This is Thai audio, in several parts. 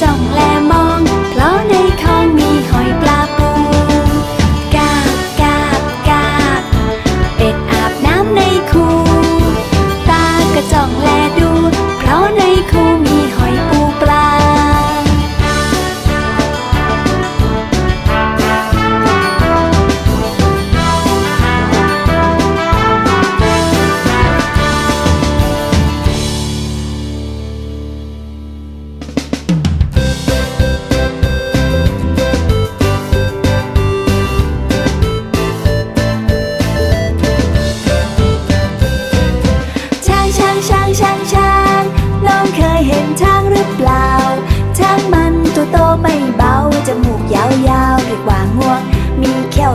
chồng leo.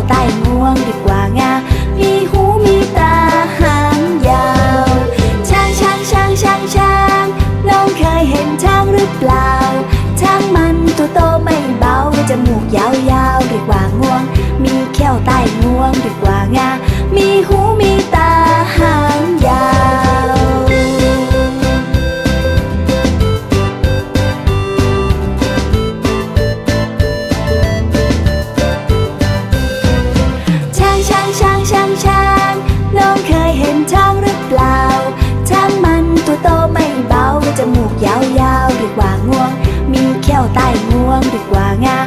ใต้งวงดีกว่างา มีหูมีตาหางยาว ช้างช้างช้างช้างช้างน้องเคยเห็นช้างหรือเปล่า ช้างมันตัวโตไม่เบา จมูกยาวยาวดีกว่างวง มีเขี้ใต้งวงดีกว่างา มีหูมี di ruangan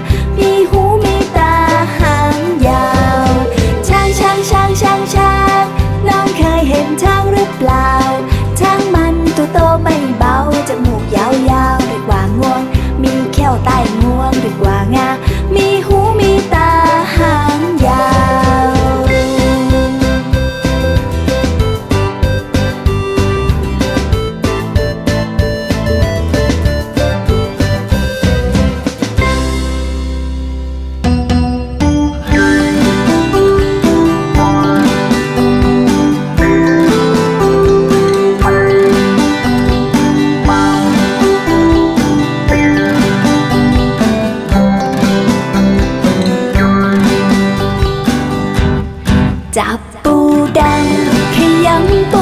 จับปูแดงขยำปู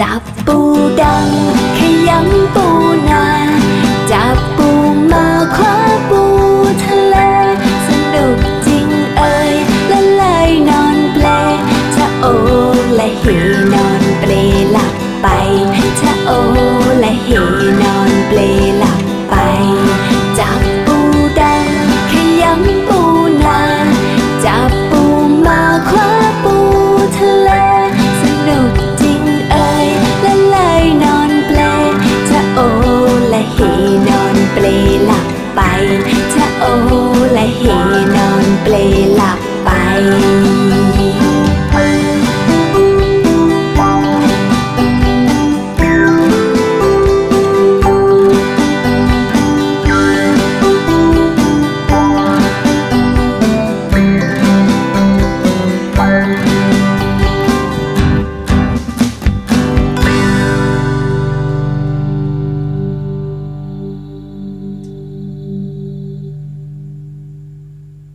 จับปูดังขยำปูนาจับปูมาคว้าปูทะเลสนุกจริงเอ่ยละลายนอนเปลจะโอและเฮนอนเปลหลับไปจะโอและเฮนอนเปลหลับไป